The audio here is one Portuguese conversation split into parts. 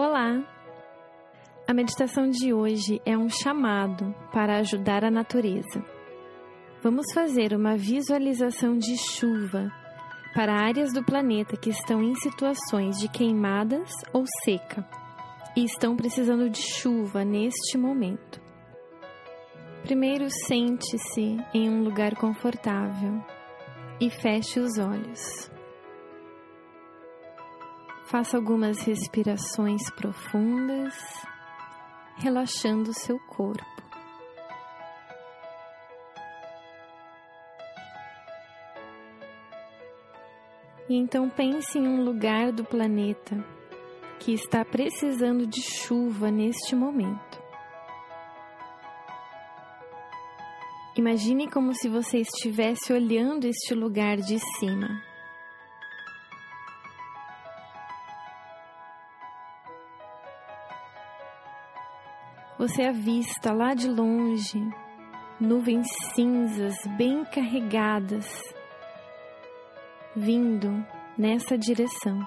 Olá! A meditação de hoje é um chamado para ajudar a natureza. Vamos fazer uma visualização de chuva para áreas do planeta que estão em situações de queimadas ou seca e estão precisando de chuva neste momento. Primeiro, sente-se em um lugar confortável e feche os olhos. Faça algumas respirações profundas, relaxando seu corpo. E então pense em um lugar do planeta que está precisando de chuva neste momento. Imagine como se você estivesse olhando este lugar de cima. Você avista lá de longe nuvens cinzas bem carregadas vindo nessa direção.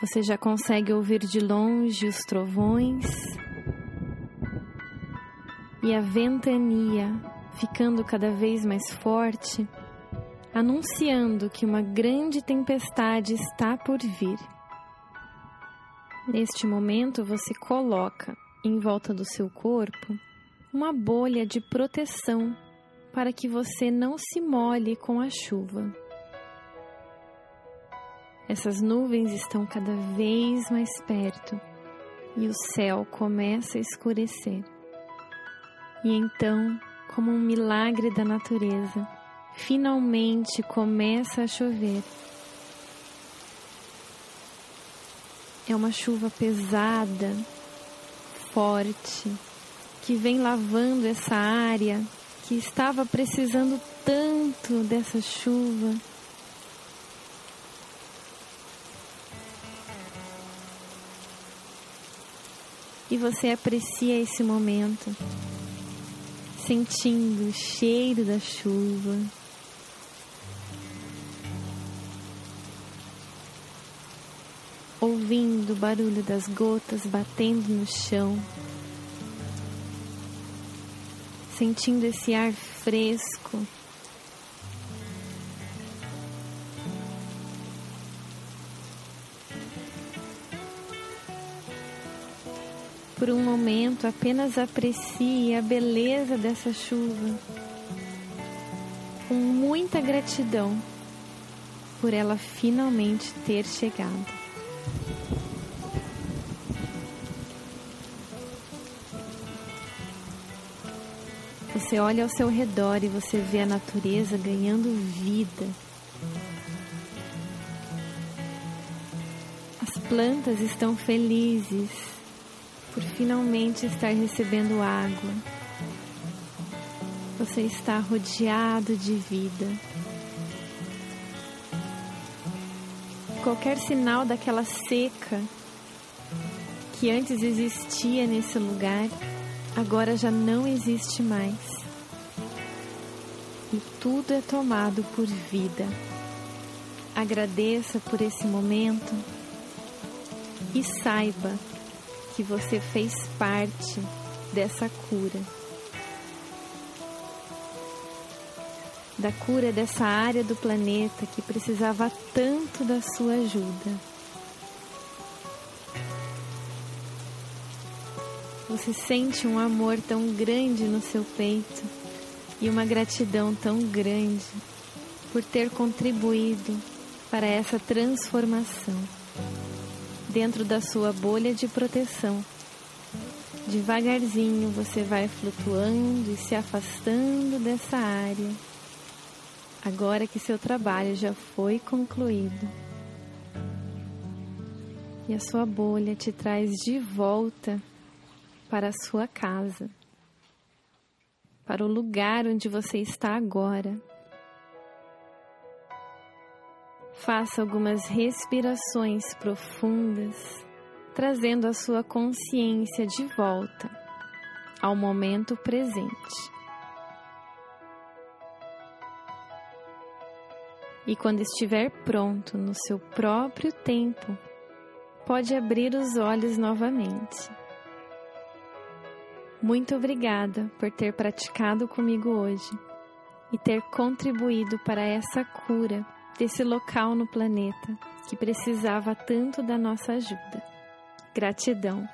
Você já consegue ouvir de longe os trovões e a ventania ficando cada vez mais forte, anunciando que uma grande tempestade está por vir. Neste momento, você coloca em volta do seu corpo uma bolha de proteção para que você não se molhe com a chuva. Essas nuvens estão cada vez mais perto e o céu começa a escurecer. E então, como um milagre da natureza, finalmente começa a chover. É uma chuva pesada, forte, que vem lavando essa área que estava precisando tanto dessa chuva. E você aprecia esse momento, sentindo o cheiro da chuva. Ouvindo o barulho das gotas batendo no chão, sentindo esse ar fresco. Por um momento, apenas aprecie a beleza dessa chuva, com muita gratidão por ela finalmente ter chegado. Você olha ao seu redor e você vê a natureza ganhando vida. As plantas estão felizes por finalmente estar recebendo água. Você está rodeado de vida. Qualquer sinal daquela seca que antes existia nesse lugar agora já não existe mais. E tudo é tomado por vida. Agradeça por esse momento e saiba que você fez parte dessa cura. Da cura dessa área do planeta que precisava tanto da sua ajuda. Você sente um amor tão grande no seu peito e uma gratidão tão grande por ter contribuído para essa transformação dentro da sua bolha de proteção. Devagarzinho você vai flutuando e se afastando dessa área. Agora que seu trabalho já foi concluído. E a sua bolha te traz de volta para a sua casa, para o lugar onde você está agora. Faça algumas respirações profundas, trazendo a sua consciência de volta ao momento presente. E quando estiver pronto no seu próprio tempo, pode abrir os olhos novamente. Muito obrigada por ter praticado comigo hoje e ter contribuído para essa cura desse local no planeta que precisava tanto da nossa ajuda. Gratidão.